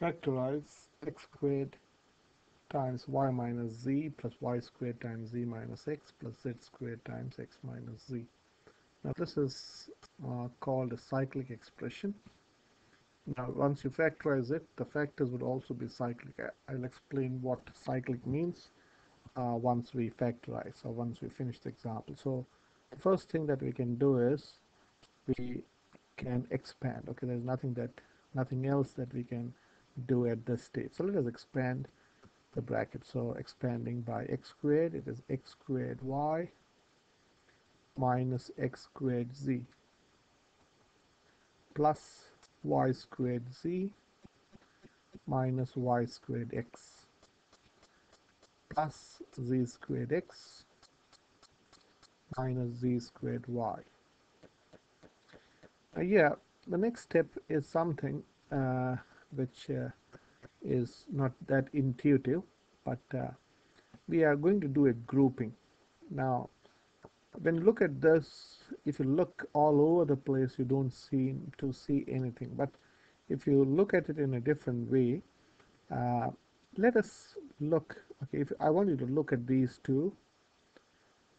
factorize x squared times y minus z plus y squared times z minus x plus z squared times x minus z. Now this is uh, called a cyclic expression. Now once you factorize it, the factors would also be cyclic. I'll explain what cyclic means uh, once we factorize or once we finish the example. So the first thing that we can do is we can expand. Okay, there's nothing that nothing else that we can do at this stage. So let us expand the bracket. So expanding by x squared, it is x squared y minus x squared z plus y squared z minus y squared x plus z squared x minus z squared y. Uh, yeah, the next step is something uh, which uh, is not that intuitive but uh, we are going to do a grouping. Now when you look at this if you look all over the place you don't seem to see anything. But if you look at it in a different way uh, let us look okay if I want you to look at these two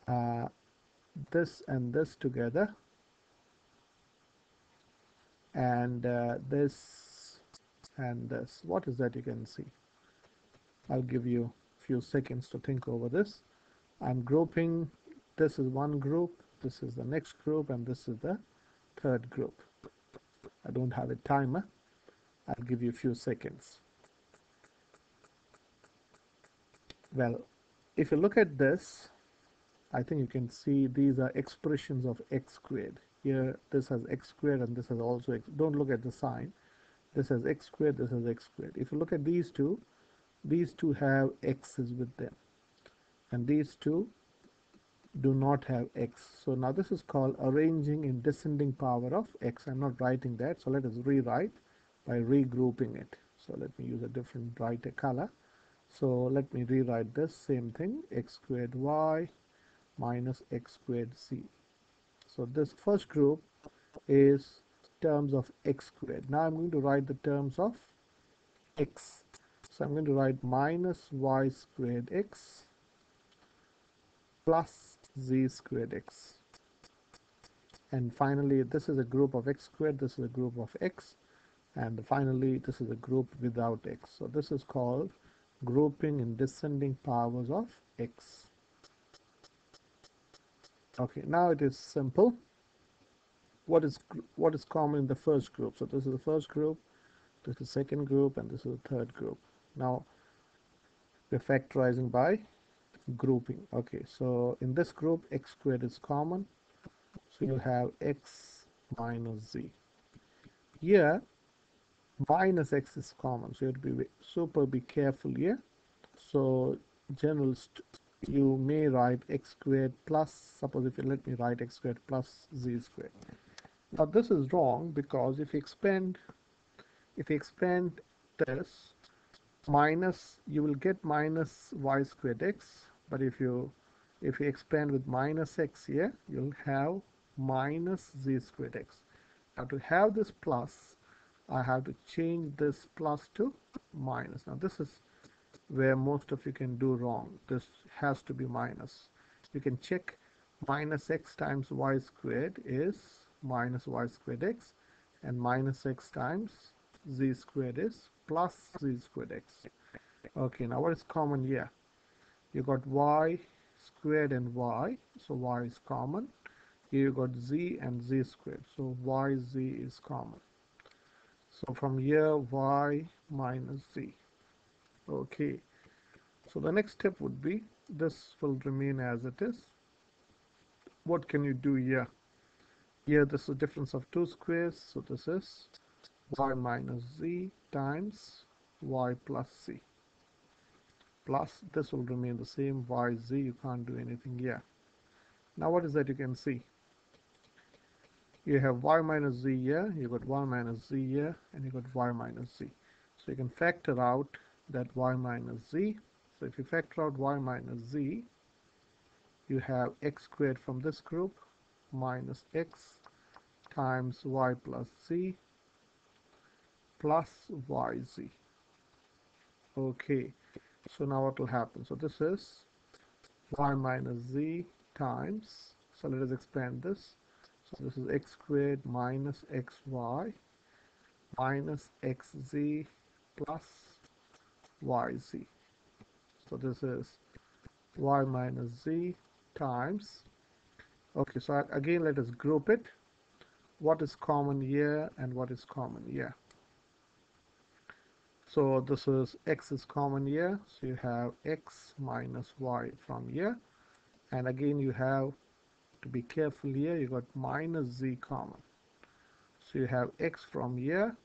uh, this and this together. And uh, this and this what is that you can see? I'll give you a few seconds to think over this. I'm grouping this is one group this is the next group and this is the third group. I don't have a timer. I'll give you a few seconds. Well if you look at this I think you can see these are expressions of x squared. Here this has x squared and this has also x. Don't look at the sign this has x squared this has x squared. If you look at these two these two have x's with them. And these two do not have x. So now this is called arranging in descending power of x. I'm not writing that so let us rewrite by regrouping it. So let me use a different brighter color. So let me rewrite this same thing x squared y minus x squared z so this first group is terms of x squared. Now I'm going to write the terms of x. So I'm going to write minus y squared x plus z squared x. And finally, this is a group of x squared, this is a group of x, and finally, this is a group without x. So this is called grouping in descending powers of x okay now it is simple what is what is common in the first group. So this is the first group this is the second group and this is the third group. Now we're factorizing by grouping. Okay so in this group x squared is common. So you have x minus z. Here minus x is common. So you have to be super be careful here. So general you may write x squared plus suppose if you let me write x squared plus z squared now this is wrong because if you expand if you expand this minus you will get minus y squared x. But if you if you expand with minus x here you'll have minus z squared x. Now to have this plus I have to change this plus to minus. Now this is where most of you can do wrong. This has to be minus. You can check minus x times y squared is minus y squared x and minus x times z squared is plus z squared x. Okay now what is common here? You got y squared and y so y is common. Here you got z and z squared so y z is common. So from here y minus z. Okay so the next step would be this will remain as it is. What can you do here here this is a difference of two squares so this is y minus z times y plus z plus this will remain the same y z you can't do anything here. Now what is that you can see? You have y minus z here you got y minus z here and you got y minus z so you can factor out that y minus z. So if you factor out y minus z you have x squared from this group minus x times y plus z plus yz okay so now what will happen? So this is y minus z times so let us expand this. So this is x squared minus xy minus xz plus yz so this is y minus z times okay so again let us group it. What is common here and what is common here? So this is x is common here. So you have x minus y from here. And again you have to be careful here you got minus z common. So you have x from here.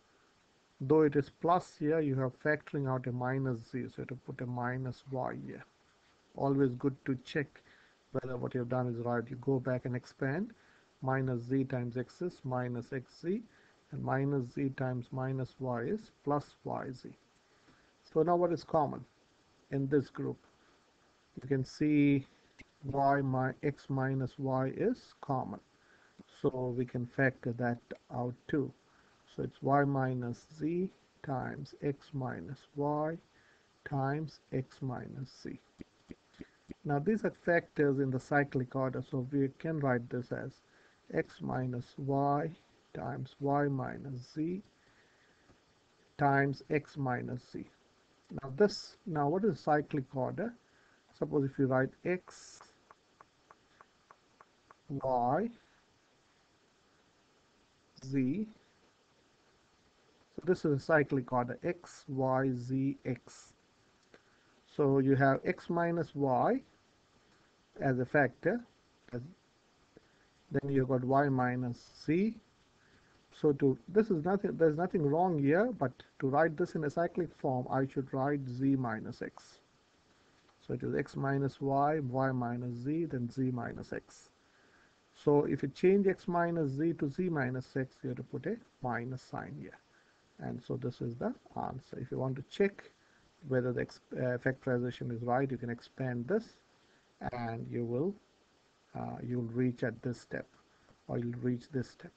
Though it is plus here you have factoring out a minus z. So to put a minus y here. Always good to check whether what you've done is right. You go back and expand. Minus z times x is minus xz and minus z times minus y is plus yz so now what is common in this group? You can see y my x minus y is common. So we can factor that out too. So it's y minus z times x minus y times x minus z now these are factors in the cyclic order so we can write this as x minus y times y minus z times x minus z. Now this now what is cyclic order? Suppose if you write x y z so this is a cyclic order x y z x. So you have x minus y as a factor then you got y minus c. So to this is nothing there's nothing wrong here but to write this in a cyclic form I should write z minus x. So it is x minus y y minus z then z minus x. So if you change x minus z to z minus x you have to put a minus sign here. And so this is the answer. If you want to check whether the uh, factorization is right you can expand this and you will uh, you'll reach at this step or you'll reach this step